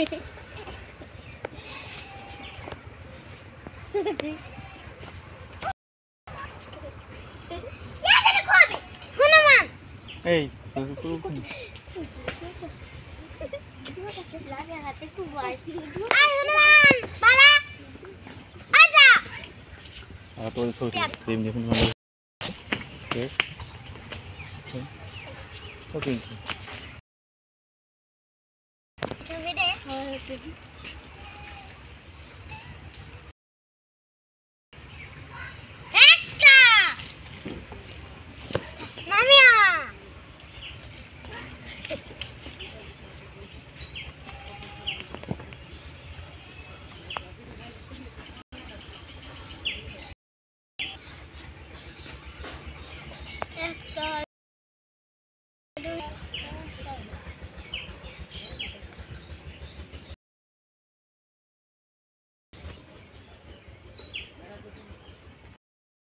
Hadi. Yerlere koy. Hanuman. Hey. Ay Hanuman. Bala. Aza. à, tôi thôi tìm đi Hanuman. Okay. Okay. Mami ya.